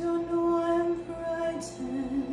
don't know why I'm frightened.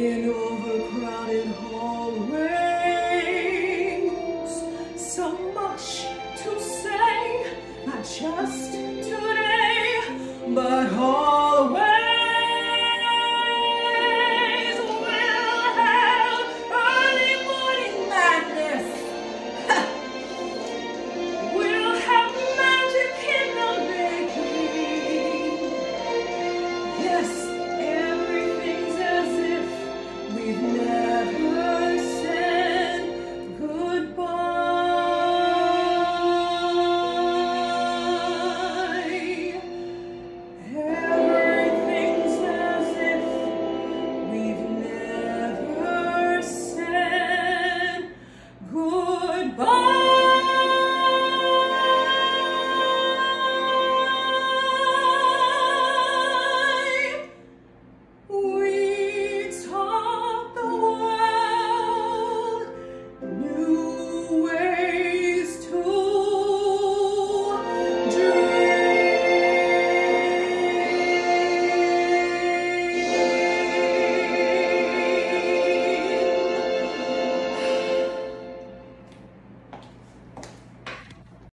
In overcrowded hallways.